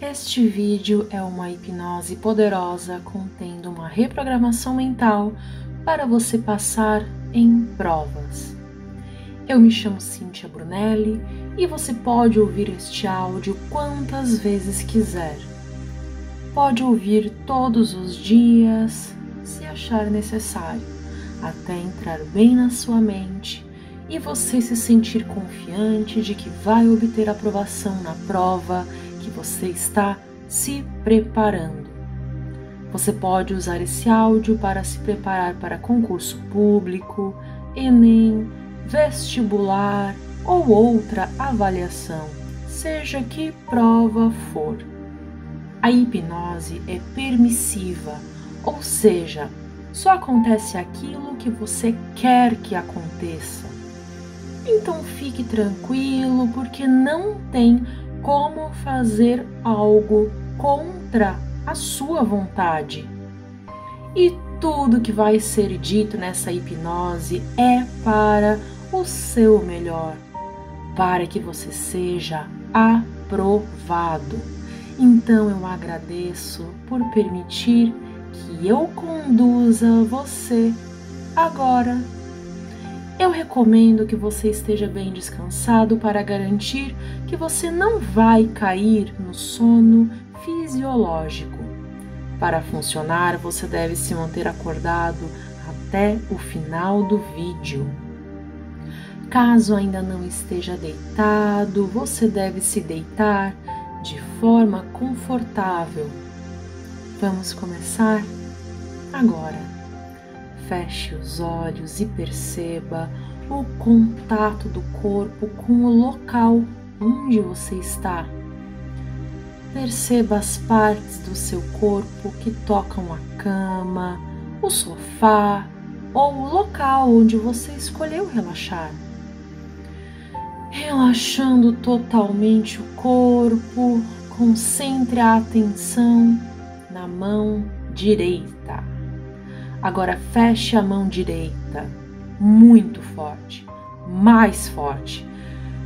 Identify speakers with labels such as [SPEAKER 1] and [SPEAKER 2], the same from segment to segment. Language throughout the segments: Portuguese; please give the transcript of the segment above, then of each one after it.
[SPEAKER 1] Este vídeo é uma hipnose poderosa contendo uma reprogramação mental para você passar em provas. Eu me chamo Cíntia Brunelli e você pode ouvir este áudio quantas vezes quiser. Pode ouvir todos os dias, se achar necessário, até entrar bem na sua mente e você se sentir confiante de que vai obter aprovação na prova que você está se preparando. Você pode usar esse áudio para se preparar para concurso público, Enem, vestibular ou outra avaliação, seja que prova for. A hipnose é permissiva, ou seja, só acontece aquilo que você quer que aconteça. Então fique tranquilo, porque não tem como fazer algo contra a sua vontade. E tudo que vai ser dito nessa hipnose é para o seu melhor, para que você seja aprovado. Então eu agradeço por permitir que eu conduza você agora eu recomendo que você esteja bem descansado para garantir que você não vai cair no sono fisiológico. Para funcionar, você deve se manter acordado até o final do vídeo. Caso ainda não esteja deitado, você deve se deitar de forma confortável. Vamos começar agora. Feche os olhos e perceba o contato do corpo com o local onde você está. Perceba as partes do seu corpo que tocam a cama, o sofá ou o local onde você escolheu relaxar. Relaxando totalmente o corpo, concentre a atenção na mão direita. Agora feche a mão direita, muito forte, mais forte.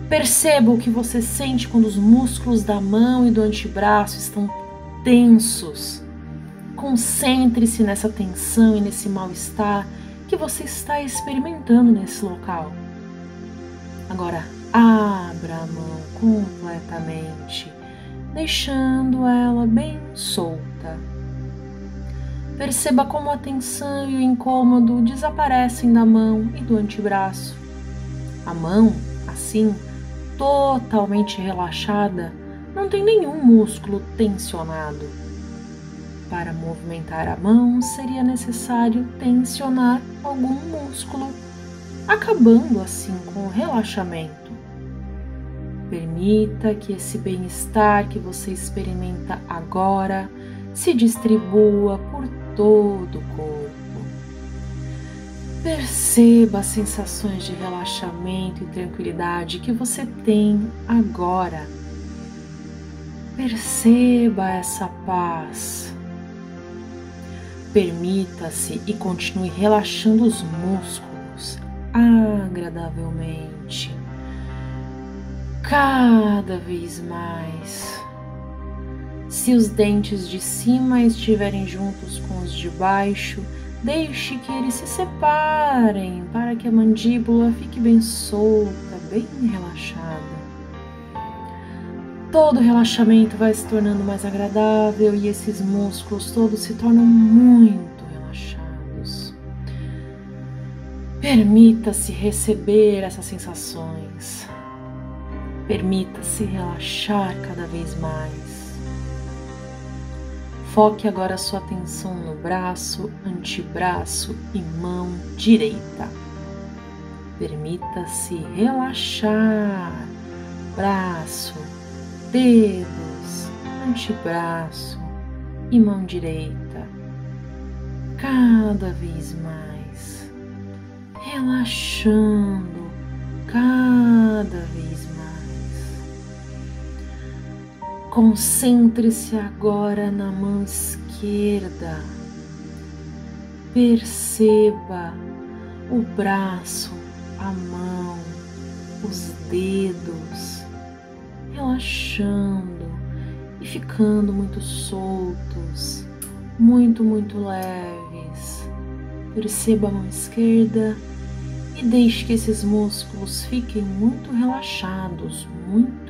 [SPEAKER 1] Perceba o que você sente quando os músculos da mão e do antebraço estão tensos. Concentre-se nessa tensão e nesse mal-estar que você está experimentando nesse local. Agora abra a mão completamente, deixando ela bem solta. Perceba como a tensão e o incômodo desaparecem da mão e do antebraço. A mão, assim, totalmente relaxada, não tem nenhum músculo tensionado. Para movimentar a mão, seria necessário tensionar algum músculo, acabando assim com o relaxamento. Permita que esse bem-estar que você experimenta agora se distribua por todo o corpo. Perceba as sensações de relaxamento e tranquilidade que você tem agora. Perceba essa paz. Permita-se e continue relaxando os músculos agradavelmente, cada vez mais. Se os dentes de cima estiverem juntos com os de baixo, deixe que eles se separem para que a mandíbula fique bem solta, bem relaxada. Todo relaxamento vai se tornando mais agradável e esses músculos todos se tornam muito relaxados. Permita-se receber essas sensações. Permita-se relaxar cada vez mais. Foque agora sua atenção no braço, antebraço e mão direita. Permita-se relaxar. Braço, dedos, antebraço e mão direita. Cada vez mais. Relaxando cada vez mais. Concentre-se agora na mão esquerda. Perceba o braço, a mão, os dedos, relaxando e ficando muito soltos, muito, muito leves. Perceba a mão esquerda e deixe que esses músculos fiquem muito relaxados, muito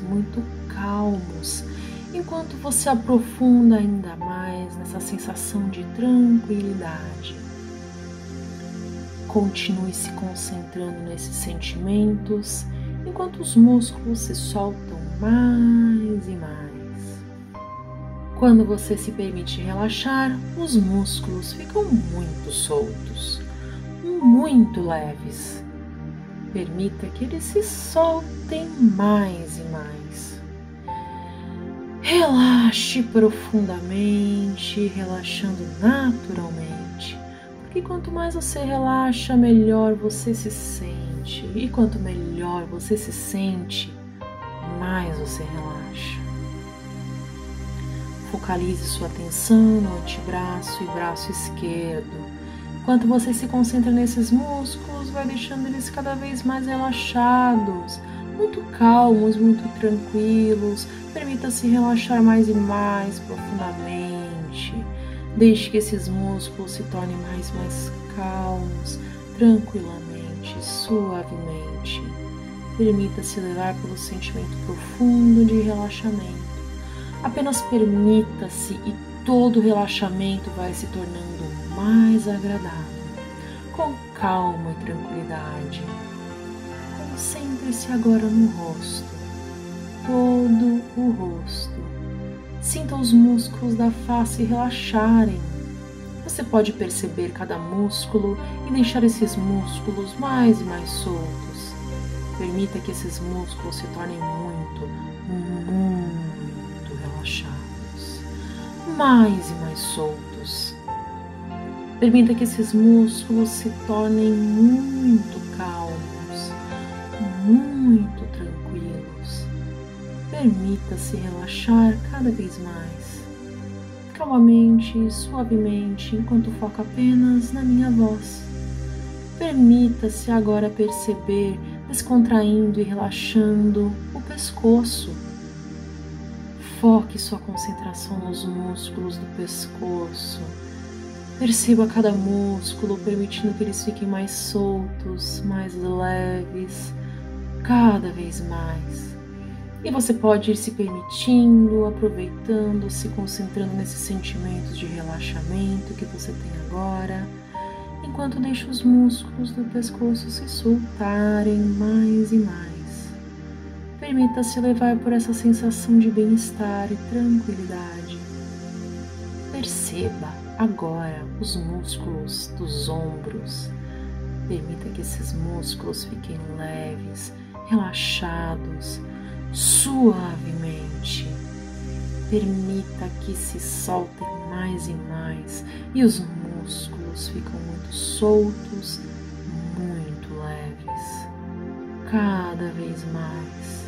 [SPEAKER 1] muito calmos, enquanto você aprofunda ainda mais nessa sensação de tranquilidade. Continue se concentrando nesses sentimentos enquanto os músculos se soltam mais e mais. Quando você se permite relaxar, os músculos ficam muito soltos, muito leves. Permita que eles se soltem mais e mais. Relaxe profundamente, relaxando naturalmente porque quanto mais você relaxa, melhor você se sente. E quanto melhor você se sente, mais você relaxa. Focalize sua atenção no antebraço e braço esquerdo. Enquanto você se concentra nesses músculos, vai deixando eles cada vez mais relaxados, muito calmos, muito tranquilos. Permita-se relaxar mais e mais profundamente Deixe que esses músculos se tornem mais mais calmos, tranquilamente, suavemente. Permita-se levar pelo sentimento profundo de relaxamento. Apenas permita-se e todo relaxamento vai se tornando mais agradável, com calma e tranquilidade. Concentre-se agora no rosto, todo o rosto Sinta os músculos da face relaxarem. Você pode perceber cada músculo e deixar esses músculos mais e mais soltos. Permita que esses músculos se tornem muito, muito relaxados, mais e mais soltos. Permita que esses músculos se tornem muito calmos, muito Permita-se relaxar cada vez mais, calmamente suavemente, enquanto foca apenas na minha voz. Permita-se agora perceber, descontraindo e relaxando o pescoço. Foque sua concentração nos músculos do pescoço. Perceba cada músculo, permitindo que eles fiquem mais soltos, mais leves, cada vez mais. E você pode ir se permitindo, aproveitando, se concentrando nesses sentimentos de relaxamento que você tem agora, enquanto deixa os músculos do pescoço se soltarem mais e mais. Permita-se levar por essa sensação de bem-estar e tranquilidade. Perceba agora os músculos dos ombros. Permita que esses músculos fiquem leves, relaxados suavemente. Permita que se soltem mais e mais e os músculos ficam muito soltos, muito leves, cada vez mais.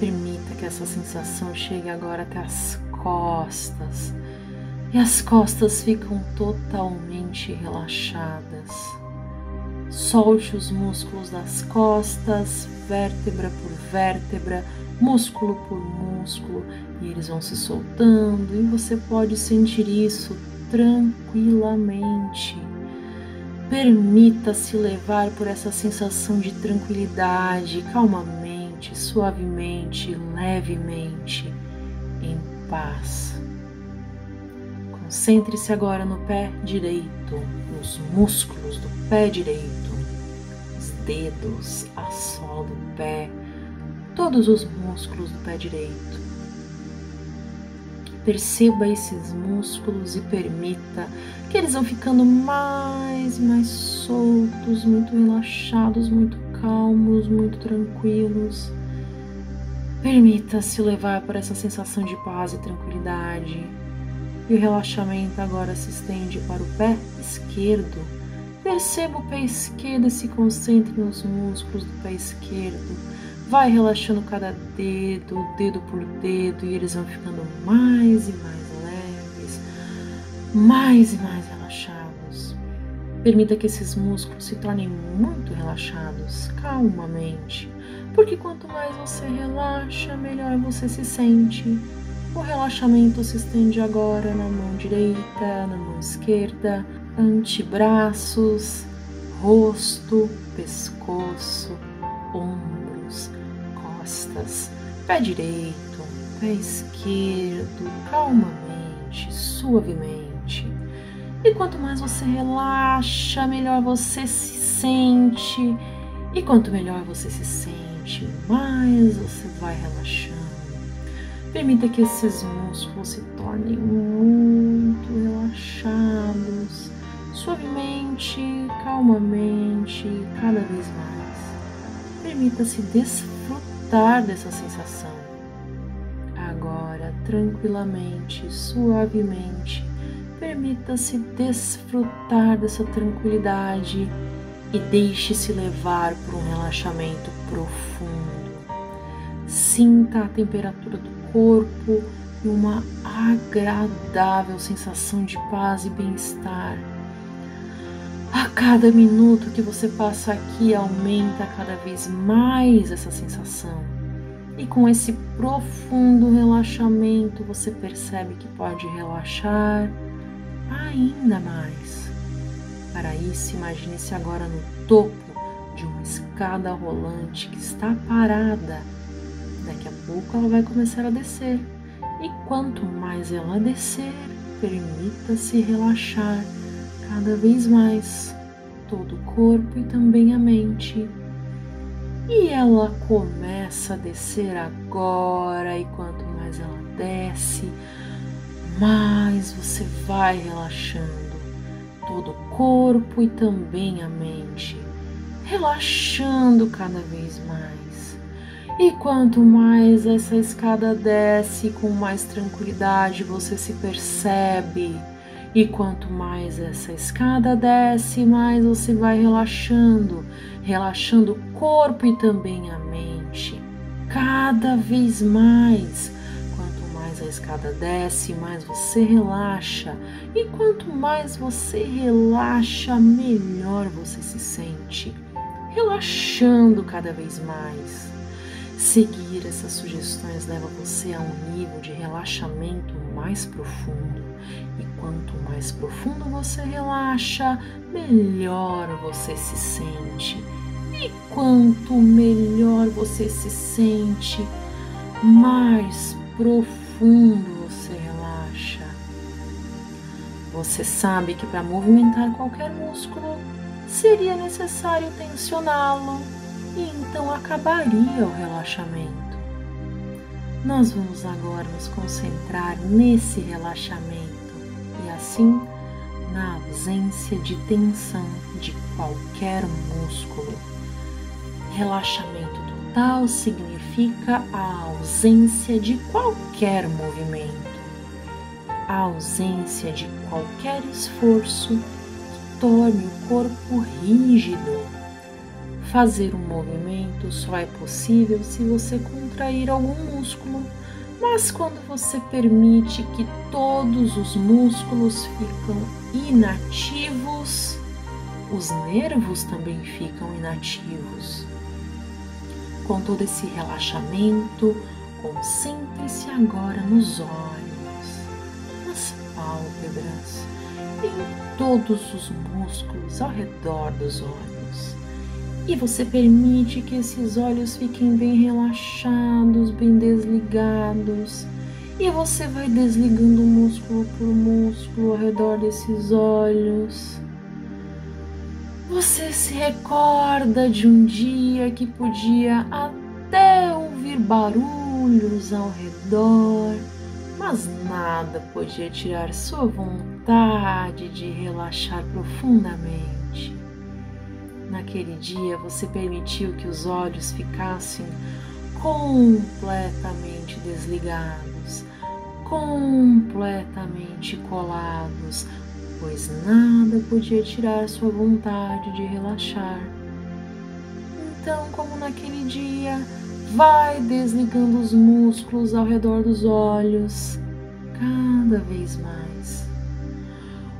[SPEAKER 1] Permita que essa sensação chegue agora até as costas e as costas ficam totalmente relaxadas. Solte os músculos das costas, vértebra por vértebra, músculo por músculo, e eles vão se soltando, e você pode sentir isso tranquilamente. Permita-se levar por essa sensação de tranquilidade, calmamente, suavemente, levemente, em paz. Concentre-se agora no pé direito, nos músculos do pé direito dedos, a sola do pé, todos os músculos do pé direito. Perceba esses músculos e permita que eles vão ficando mais e mais soltos, muito relaxados, muito calmos, muito tranquilos. Permita-se levar por essa sensação de paz e tranquilidade. E o relaxamento agora se estende para o pé esquerdo Perceba o pé esquerdo e se concentre nos músculos do pé esquerdo. Vai relaxando cada dedo, dedo por dedo, e eles vão ficando mais e mais leves, mais e mais relaxados. Permita que esses músculos se tornem muito relaxados, calmamente, porque quanto mais você relaxa, melhor você se sente. O relaxamento se estende agora na mão direita, na mão esquerda, antebraços, rosto, pescoço, ombros, costas, pé direito, pé esquerdo, calmamente, suavemente. E quanto mais você relaxa, melhor você se sente. E quanto melhor você se sente, mais você vai relaxando. Permita que esses músculos se tornem muito relaxados, suavemente, calmamente, cada vez mais. Permita-se desfrutar dessa sensação. Agora, tranquilamente, suavemente, permita-se desfrutar dessa tranquilidade e deixe-se levar por um relaxamento profundo. Sinta a temperatura do corpo e uma agradável sensação de paz e bem-estar. A cada minuto que você passa aqui, aumenta cada vez mais essa sensação. E com esse profundo relaxamento, você percebe que pode relaxar ainda mais. Para isso, imagine-se agora no topo de uma escada rolante que está parada Daqui a pouco ela vai começar a descer. E quanto mais ela descer, permita-se relaxar cada vez mais todo o corpo e também a mente. E ela começa a descer agora, e quanto mais ela desce, mais você vai relaxando todo o corpo e também a mente, relaxando cada vez mais. E quanto mais essa escada desce, com mais tranquilidade você se percebe. E quanto mais essa escada desce, mais você vai relaxando, relaxando o corpo e também a mente. Cada vez mais. Quanto mais a escada desce, mais você relaxa. E quanto mais você relaxa, melhor você se sente. Relaxando cada vez mais. Seguir essas sugestões leva você a um nível de relaxamento mais profundo. E quanto mais profundo você relaxa, melhor você se sente. E quanto melhor você se sente, mais profundo você relaxa. Você sabe que para movimentar qualquer músculo seria necessário tensioná-lo então acabaria o relaxamento. Nós vamos agora nos concentrar nesse relaxamento e assim na ausência de tensão de qualquer músculo. Relaxamento total significa a ausência de qualquer movimento, a ausência de qualquer esforço que torne o corpo rígido Fazer um movimento só é possível se você contrair algum músculo, mas quando você permite que todos os músculos ficam inativos, os nervos também ficam inativos. Com todo esse relaxamento, concentre-se agora nos olhos, nas pálpebras, em todos os músculos ao redor dos olhos e você permite que esses olhos fiquem bem relaxados, bem desligados. E você vai desligando músculo por músculo ao redor desses olhos. Você se recorda de um dia que podia até ouvir barulhos ao redor, mas nada podia tirar sua vontade de relaxar profundamente. Naquele dia você permitiu que os olhos ficassem completamente desligados, completamente colados, pois nada podia tirar sua vontade de relaxar. Então, como naquele dia, vai desligando os músculos ao redor dos olhos, cada vez mais.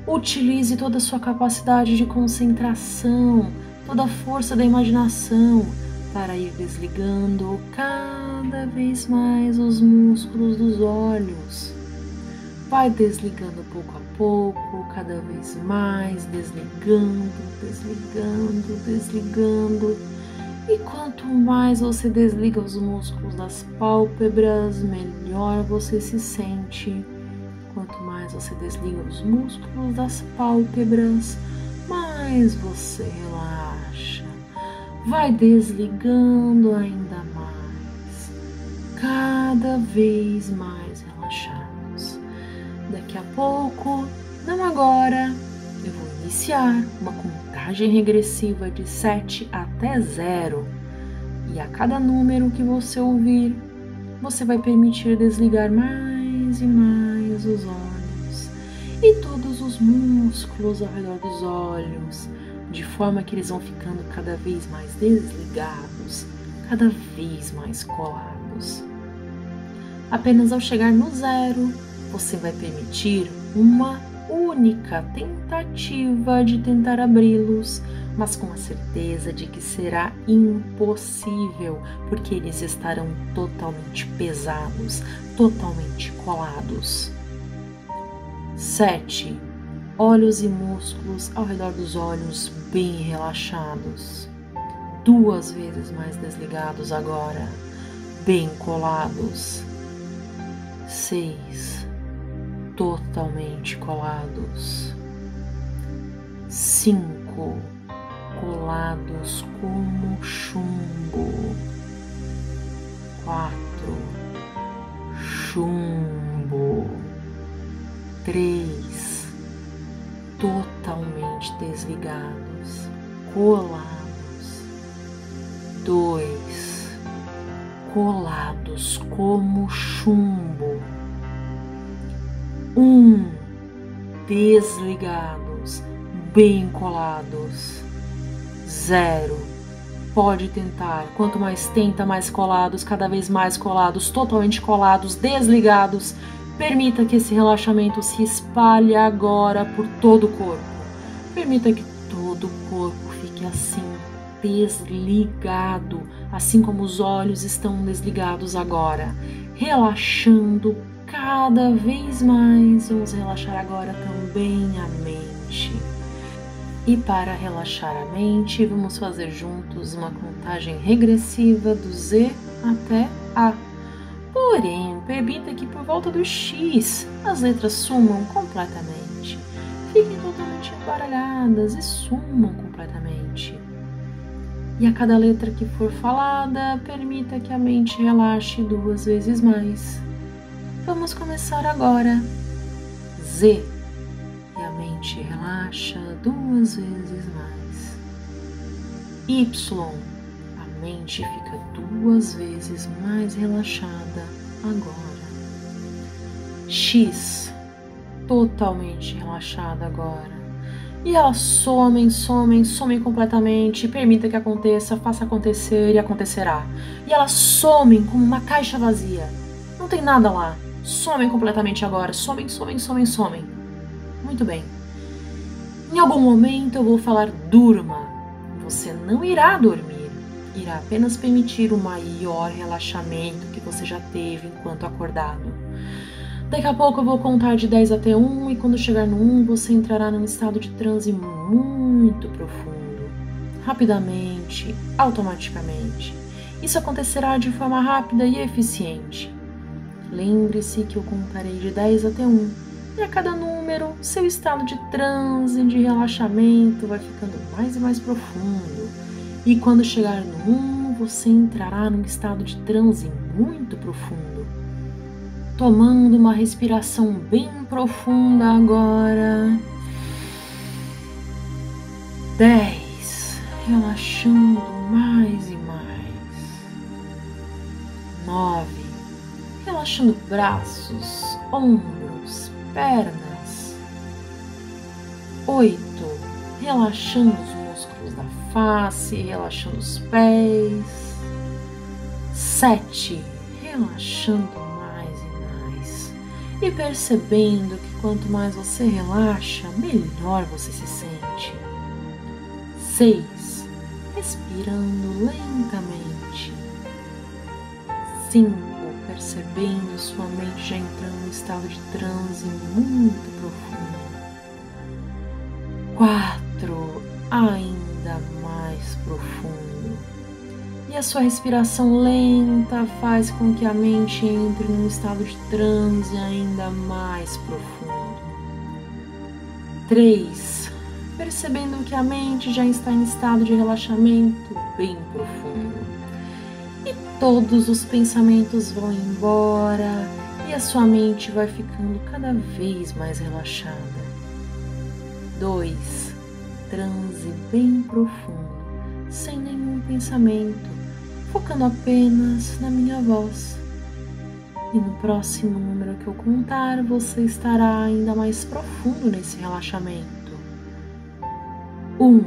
[SPEAKER 1] Utilize toda a sua capacidade de concentração toda a força da imaginação para ir desligando cada vez mais os músculos dos olhos. Vai desligando pouco a pouco, cada vez mais, desligando, desligando, desligando. E quanto mais você desliga os músculos das pálpebras, melhor você se sente. Quanto mais você desliga os músculos das pálpebras, mais você relaxa. Vai desligando ainda mais, cada vez mais relaxados. Daqui a pouco, não agora, eu vou iniciar uma contagem regressiva de 7 até 0. E a cada número que você ouvir, você vai permitir desligar mais e mais os olhos e todos os músculos ao redor dos olhos, de forma que eles vão ficando cada vez mais desligados, cada vez mais colados. Apenas ao chegar no zero, você vai permitir uma única tentativa de tentar abri-los, mas com a certeza de que será impossível, porque eles estarão totalmente pesados, totalmente colados. 7. Olhos e músculos ao redor dos olhos bem relaxados. Duas vezes mais desligados agora, bem colados. 6. Totalmente colados. 5. Colados como chumbo. 4. Chumbo três desligados, colados, dois colados como chumbo, um desligados, bem colados, zero. Pode tentar. Quanto mais tenta, mais colados, cada vez mais colados, totalmente colados, desligados Permita que esse relaxamento se espalhe agora por todo o corpo. Permita que todo o corpo fique assim, desligado, assim como os olhos estão desligados agora, relaxando cada vez mais. Vamos relaxar agora também a mente. E para relaxar a mente, vamos fazer juntos uma contagem regressiva do Z até A. Porém, permita que por volta do X as letras sumam completamente. Fiquem totalmente embaralhadas e sumam completamente. E a cada letra que for falada, permita que a mente relaxe duas vezes mais. Vamos começar agora. Z. E a mente relaxa duas vezes mais. Y mente fica duas vezes mais relaxada agora. X, totalmente relaxada agora. E elas somem, somem, somem completamente. Permita que aconteça, faça acontecer e acontecerá. E elas somem como uma caixa vazia. Não tem nada lá. Somem completamente agora. Somem, somem, somem, somem. Muito bem. Em algum momento eu vou falar durma. Você não irá dormir irá apenas permitir o maior relaxamento que você já teve enquanto acordado. Daqui a pouco eu vou contar de 10 até 1 e quando chegar no 1 você entrará num estado de transe muito profundo, rapidamente, automaticamente. Isso acontecerá de forma rápida e eficiente. Lembre-se que eu contarei de 10 até 1 e a cada número seu estado de transe, de relaxamento vai ficando mais e mais profundo e quando chegar no 1, você entrará num estado de transe muito profundo. Tomando uma respiração bem profunda agora. 10. Relaxando mais e mais. 9. Relaxando braços, ombros, pernas. 8. Relaxando os músculos da face, relaxando os pés. Sete, relaxando. E percebendo que quanto mais você relaxa, melhor você se sente. Seis, respirando lentamente. 5. Percebendo sua mente já entrando em estado de transe muito profundo. Sua respiração lenta faz com que a mente entre num estado de transe ainda mais profundo. 3. Percebendo que a mente já está em estado de relaxamento bem profundo. E todos os pensamentos vão embora e a sua mente vai ficando cada vez mais relaxada. 2. Transe bem profundo, sem nenhum pensamento, focando apenas na minha voz. E no próximo número que eu contar, você estará ainda mais profundo nesse relaxamento. Um,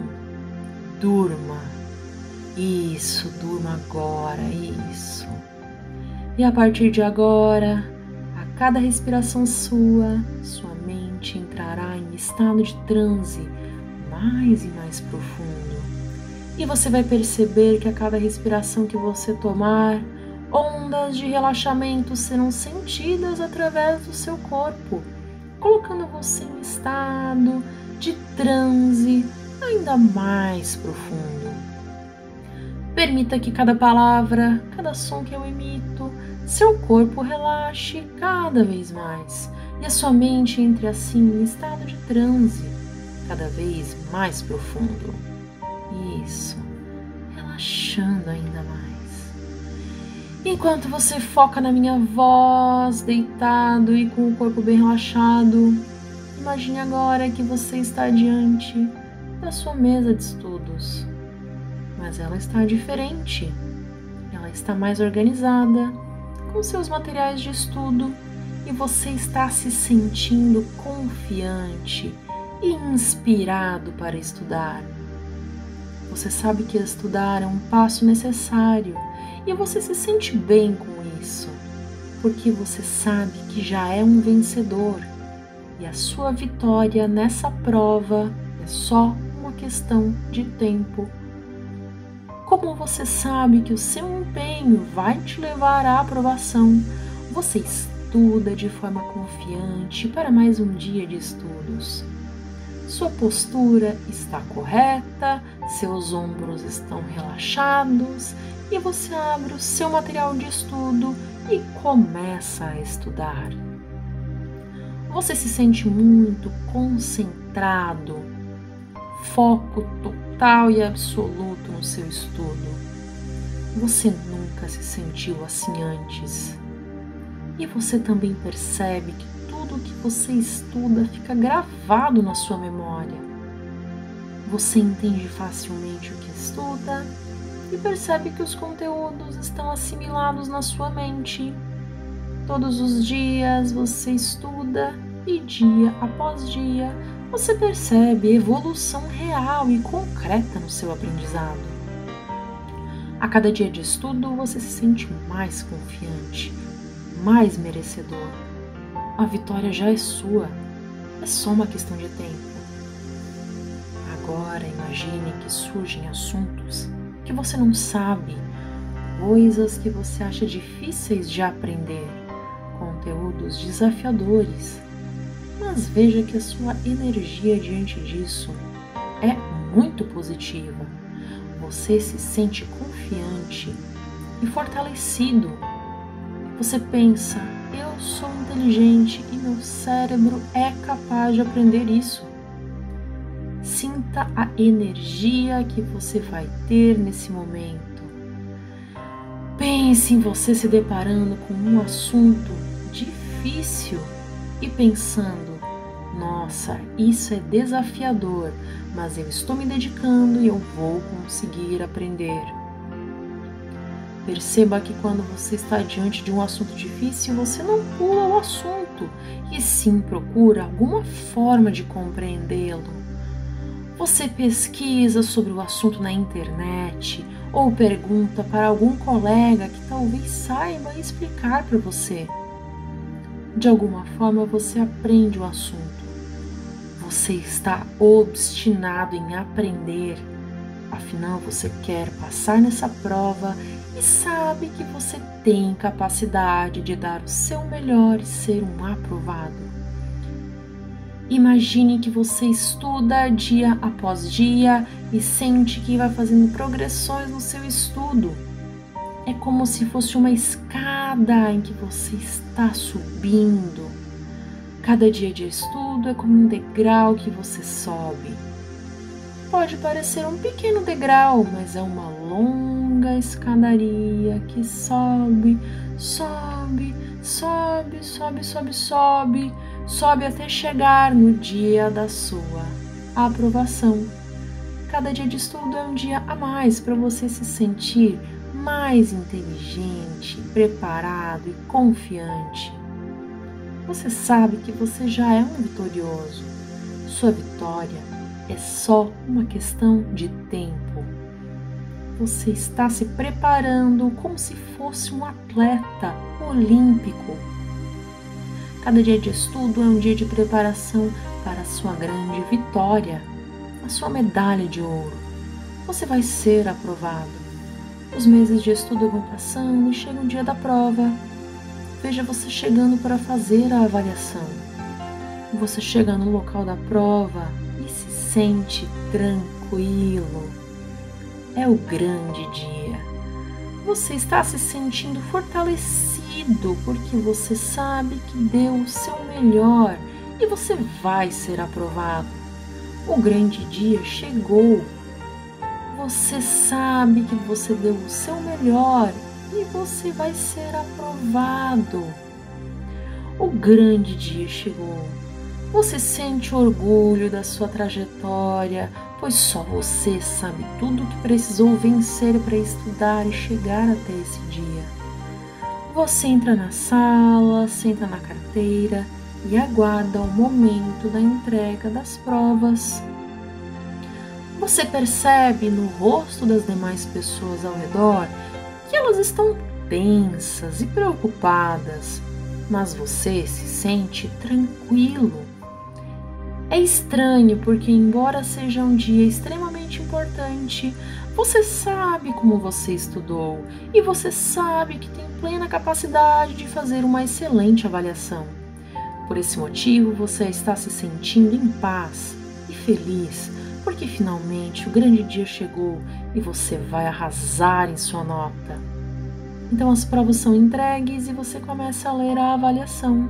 [SPEAKER 1] durma. Isso, durma agora, isso. E a partir de agora, a cada respiração sua, sua mente entrará em estado de transe mais e mais profundo. E você vai perceber que a cada respiração que você tomar, ondas de relaxamento serão sentidas através do seu corpo, colocando você em estado de transe ainda mais profundo. Permita que cada palavra, cada som que eu emito, seu corpo relaxe cada vez mais e a sua mente entre assim em estado de transe cada vez mais profundo. Isso, relaxando ainda mais. Enquanto você foca na minha voz, deitado e com o corpo bem relaxado, imagine agora que você está diante da sua mesa de estudos. Mas ela está diferente. Ela está mais organizada, com seus materiais de estudo, e você está se sentindo confiante e inspirado para estudar. Você sabe que estudar é um passo necessário e você se sente bem com isso, porque você sabe que já é um vencedor e a sua vitória nessa prova é só uma questão de tempo. Como você sabe que o seu empenho vai te levar à aprovação, você estuda de forma confiante para mais um dia de estudos. Sua postura está correta, seus ombros estão relaxados e você abre o seu material de estudo e começa a estudar. Você se sente muito concentrado, foco total e absoluto no seu estudo. Você nunca se sentiu assim antes. E você também percebe que tudo que você estuda fica gravado na sua memória. Você entende facilmente o que estuda e percebe que os conteúdos estão assimilados na sua mente. Todos os dias você estuda e dia após dia você percebe evolução real e concreta no seu aprendizado. A cada dia de estudo você se sente mais confiante, mais merecedor. A vitória já é sua, é só uma questão de tempo. Agora imagine que surgem assuntos que você não sabe, coisas que você acha difíceis de aprender, conteúdos desafiadores mas veja que a sua energia diante disso é muito positiva. Você se sente confiante e fortalecido. Você pensa, eu sou inteligente e meu cérebro é capaz de aprender isso. Sinta a energia que você vai ter nesse momento. Pense em você se deparando com um assunto difícil e pensando: nossa, isso é desafiador, mas eu estou me dedicando e eu vou conseguir aprender. Perceba que quando você está diante de um assunto difícil, você não pula o assunto e sim procura alguma forma de compreendê-lo. Você pesquisa sobre o assunto na internet ou pergunta para algum colega que talvez saiba explicar para você. De alguma forma você aprende o assunto. Você está obstinado em aprender Afinal, você quer passar nessa prova e sabe que você tem capacidade de dar o seu melhor e ser um aprovado. Imagine que você estuda dia após dia e sente que vai fazendo progressões no seu estudo. É como se fosse uma escada em que você está subindo. Cada dia de estudo é como um degrau que você sobe. Pode parecer um pequeno degrau, mas é uma longa escadaria que sobe, sobe, sobe, sobe, sobe, sobe, sobe até chegar no dia da sua aprovação. Cada dia de estudo é um dia a mais para você se sentir mais inteligente, preparado e confiante. Você sabe que você já é um vitorioso. Sua vitória é só uma questão de tempo. Você está se preparando como se fosse um atleta olímpico. Cada dia de estudo é um dia de preparação para a sua grande vitória, a sua medalha de ouro. Você vai ser aprovado. Os meses de estudo vão passando e chega o dia da prova. Veja você chegando para fazer a avaliação. Você chega no local da prova e se sente tranquilo. É o grande dia. Você está se sentindo fortalecido porque você sabe que deu o seu melhor e você vai ser aprovado. O grande dia chegou você sabe que você deu o seu melhor e você vai ser aprovado. O grande dia chegou. Você sente orgulho da sua trajetória, pois só você sabe tudo o que precisou vencer para estudar e chegar até esse dia. Você entra na sala, senta na carteira e aguarda o momento da entrega das provas. Você percebe no rosto das demais pessoas ao redor que elas estão tensas e preocupadas, mas você se sente tranquilo. É estranho porque, embora seja um dia extremamente importante, você sabe como você estudou e você sabe que tem plena capacidade de fazer uma excelente avaliação. Por esse motivo, você está se sentindo em paz e feliz porque finalmente o grande dia chegou e você vai arrasar em sua nota. Então as provas são entregues e você começa a ler a avaliação.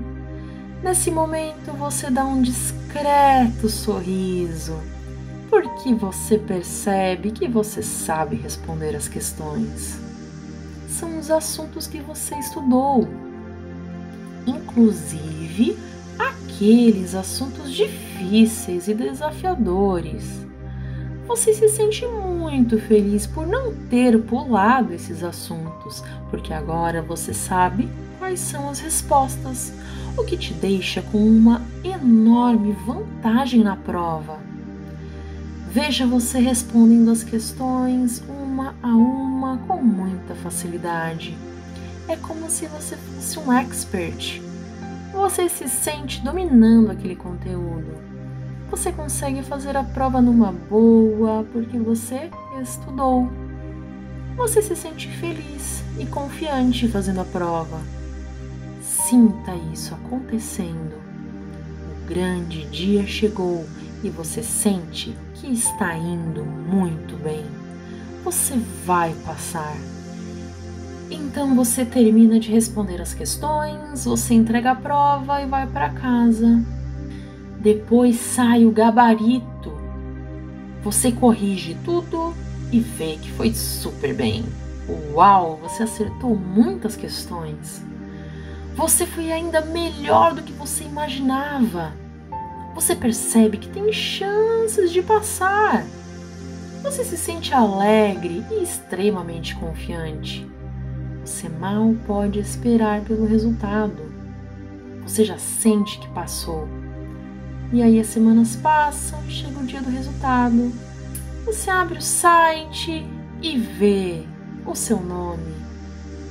[SPEAKER 1] Nesse momento você dá um discreto sorriso, porque você percebe que você sabe responder as questões. São os assuntos que você estudou, inclusive aqueles assuntos difíceis e desafiadores. Você se sente muito feliz por não ter pulado esses assuntos, porque agora você sabe quais são as respostas, o que te deixa com uma enorme vantagem na prova. Veja você respondendo as questões uma a uma com muita facilidade. É como se você fosse um expert você se sente dominando aquele conteúdo. Você consegue fazer a prova numa boa porque você estudou. Você se sente feliz e confiante fazendo a prova. Sinta isso acontecendo. O grande dia chegou e você sente que está indo muito bem. Você vai passar. Então você termina de responder as questões, você entrega a prova e vai para casa. Depois sai o gabarito. Você corrige tudo e vê que foi super bem. Uau, você acertou muitas questões. Você foi ainda melhor do que você imaginava. Você percebe que tem chances de passar. Você se sente alegre e extremamente confiante. Você mal pode esperar pelo resultado. Você já sente que passou. E aí as semanas passam, chega o dia do resultado. Você abre o site e vê o seu nome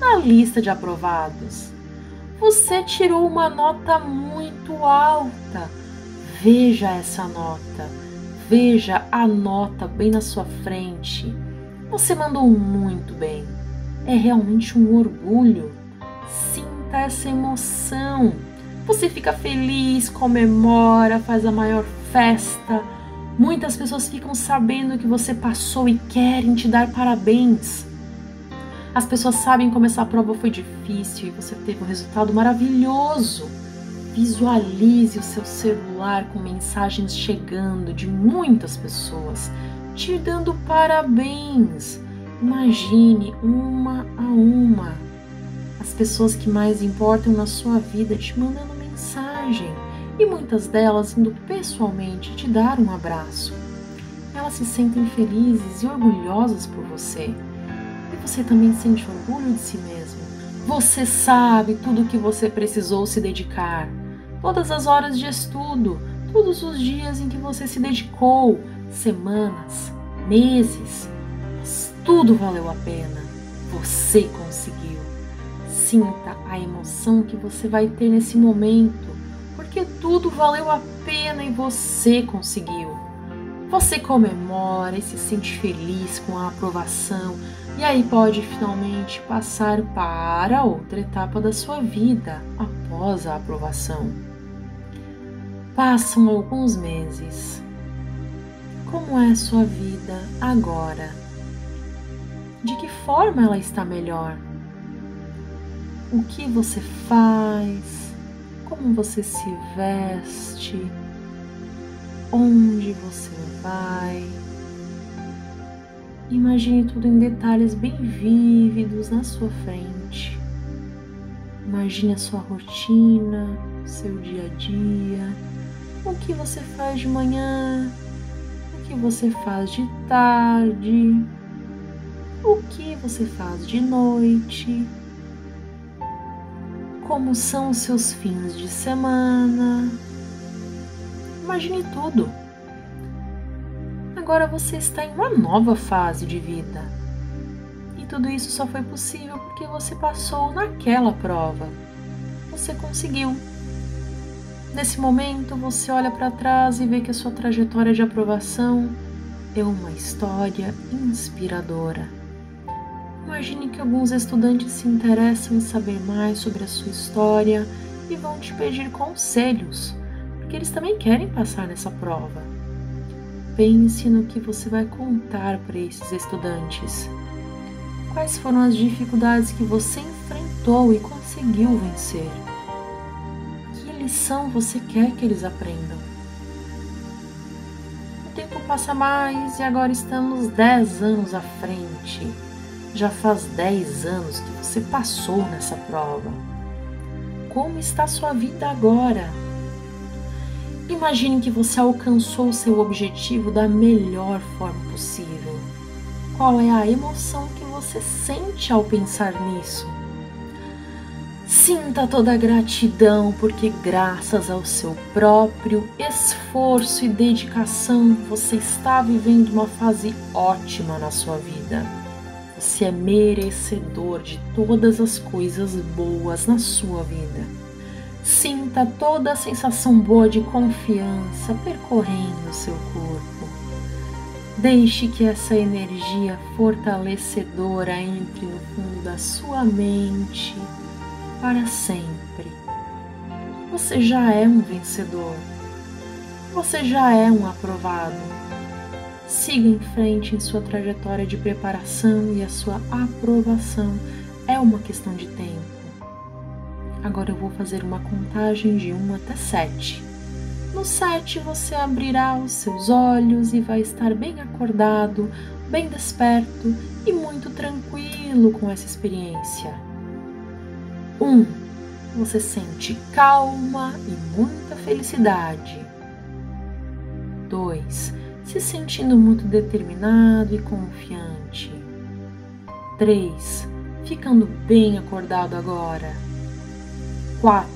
[SPEAKER 1] na lista de aprovados. Você tirou uma nota muito alta. Veja essa nota. Veja a nota bem na sua frente. Você mandou muito bem. É realmente um orgulho. Sinta essa emoção. Você fica feliz, comemora, faz a maior festa. Muitas pessoas ficam sabendo que você passou e querem te dar parabéns. As pessoas sabem como essa prova foi difícil e você teve um resultado maravilhoso. Visualize o seu celular com mensagens chegando de muitas pessoas te dando parabéns. Imagine uma a uma as pessoas que mais importam na sua vida te mandando mensagem e muitas delas indo pessoalmente te dar um abraço. Elas se sentem felizes e orgulhosas por você. Você também sente orgulho de si mesmo. Você sabe tudo o que você precisou se dedicar todas as horas de estudo, todos os dias em que você se dedicou, semanas, meses, tudo valeu a pena. Você conseguiu. Sinta a emoção que você vai ter nesse momento, porque tudo valeu a pena e você conseguiu. Você comemora e se sente feliz com a aprovação, e aí pode finalmente passar para outra etapa da sua vida após a aprovação. Passam alguns meses. Como é sua vida agora? De que forma ela está melhor? O que você faz? Como você se veste? Onde você vai? Imagine tudo em detalhes bem vívidos na sua frente. Imagine a sua rotina, seu dia a dia o que você faz de manhã, o que você faz de tarde, o que você faz de noite, como são os seus fins de semana. Imagine tudo. Agora você está em uma nova fase de vida. E tudo isso só foi possível porque você passou naquela prova. Você conseguiu. Nesse momento, você olha para trás e vê que a sua trajetória de aprovação é uma história inspiradora. Imagine que alguns estudantes se interessam em saber mais sobre a sua história e vão te pedir conselhos, porque eles também querem passar nessa prova. Pense no que você vai contar para esses estudantes. Quais foram as dificuldades que você enfrentou e conseguiu vencer? lição você quer que eles aprendam? O tempo passa mais e agora estamos 10 anos à frente. Já faz 10 anos que você passou nessa prova. Como está sua vida agora? Imagine que você alcançou seu objetivo da melhor forma possível. Qual é a emoção que você sente ao pensar nisso? Sinta toda a gratidão, porque graças ao seu próprio esforço e dedicação, você está vivendo uma fase ótima na sua vida. Você é merecedor de todas as coisas boas na sua vida. Sinta toda a sensação boa de confiança percorrendo seu corpo. Deixe que essa energia fortalecedora entre no fundo da sua mente para sempre. Você já é um vencedor. Você já é um aprovado. Siga em frente em sua trajetória de preparação e a sua aprovação é uma questão de tempo. Agora eu vou fazer uma contagem de 1 até 7. No 7 você abrirá os seus olhos e vai estar bem acordado, bem desperto e muito tranquilo com essa experiência. Um, você sente calma e muita felicidade. 2. Se sentindo muito determinado e confiante. 3. Ficando bem acordado agora. 4.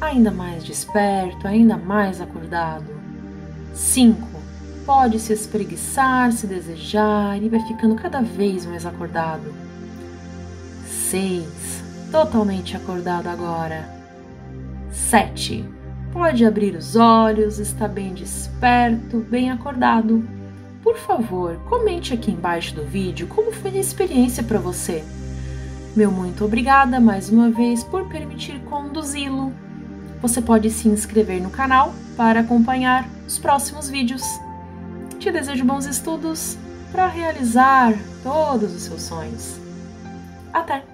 [SPEAKER 1] Ainda mais desperto, ainda mais acordado. 5. Pode se espreguiçar, se desejar e vai ficando cada vez mais acordado. 6 totalmente acordado agora. 7. pode abrir os olhos, está bem desperto, bem acordado. Por favor, comente aqui embaixo do vídeo como foi a experiência para você. Meu muito obrigada mais uma vez por permitir conduzi-lo. Você pode se inscrever no canal para acompanhar os próximos vídeos. Te desejo bons estudos para realizar todos os seus sonhos. Até!